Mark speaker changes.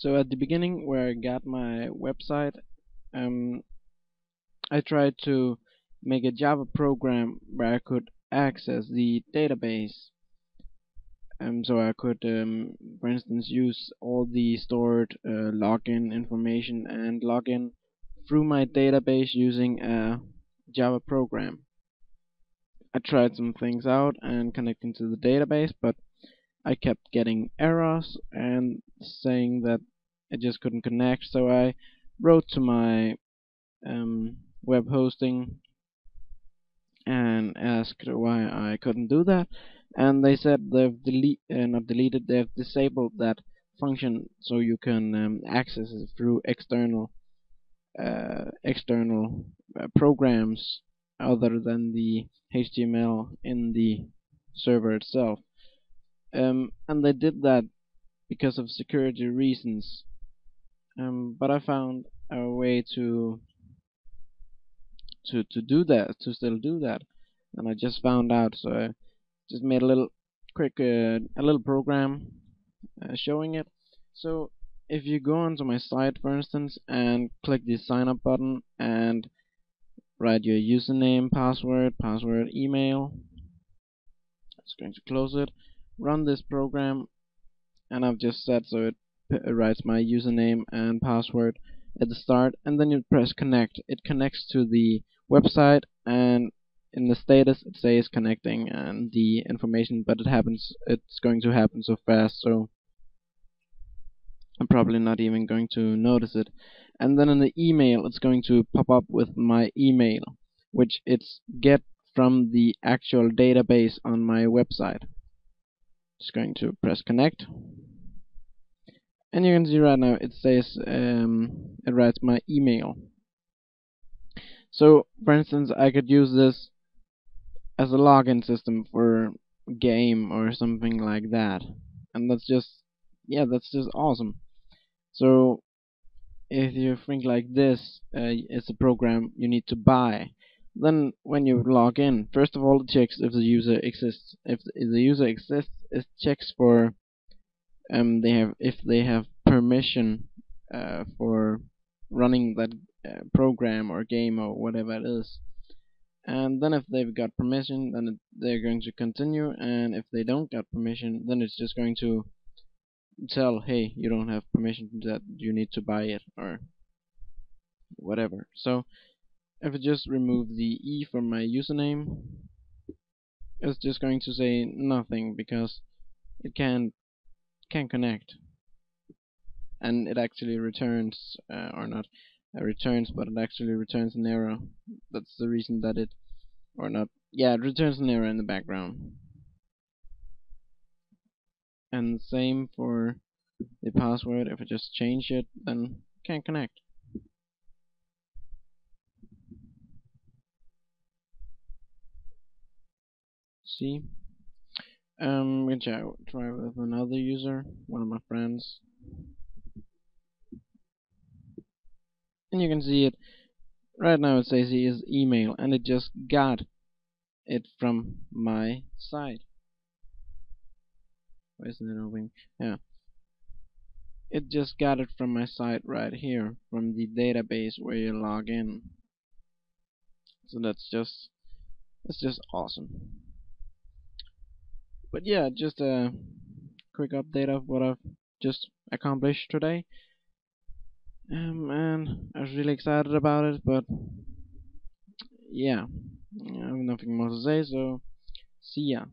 Speaker 1: So at the beginning where I got my website, um, I tried to make a Java program where I could access the database. Um, so I could, um, for instance, use all the stored uh, login information and login through my database using a Java program. I tried some things out and connecting to the database, but I kept getting errors and saying that I just couldn't connect. So I wrote to my um, web hosting and asked why I couldn't do that, and they said they've delete uh, not deleted, they've disabled that function so you can um, access it through external uh, external uh, programs other than the HTML in the server itself. Um, and they did that because of security reasons. Um, but I found a way to to to do that, to still do that, and I just found out. So I just made a little quick uh, a little program uh, showing it. So if you go onto my site, for instance, and click the sign up button and write your username, password, password, email. It's going to close it. Run this program, and I've just set so it, it writes my username and password at the start, and then you press connect. It connects to the website, and in the status it says connecting and the information, but it happens. It's going to happen so fast, so I'm probably not even going to notice it and then in the email it's going to pop up with my email which it's get from the actual database on my website just going to press connect. And you can see right now it says um, it writes my email. So for instance I could use this as a login system for game or something like that. And that's just yeah that's just awesome. So if you think like this uh, it's a program you need to buy then when you log in first of all it checks if the user exists if the user exists it checks for um they have if they have permission uh, for running that uh, program or game or whatever it is. And then if they've got permission then it, they're going to continue. And if they don't get permission then it's just going to tell, hey, you don't have permission that. You need to buy it or whatever. So if I just remove the E from my username, it's just going to say nothing because it can't can connect, and it actually returns uh, or not uh, returns, but it actually returns an error. That's the reason that it or not. Yeah, it returns an error in the background and same for the password if I just change it then can't connect see um I'm gonna try with another user one of my friends and you can see it right now it says he is email and it just got it from my site why isn't it opening? Yeah. It just got it from my site right here, from the database where you log in. So that's just that's just awesome. But yeah, just a quick update of what I've just accomplished today. Um, and I was really excited about it, but yeah, I have nothing more to say, so see ya.